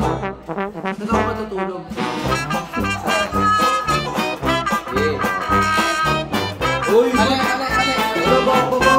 Doon ako matutulog. Yeah. Uy! Ale, ale, ale! Ano ba ako?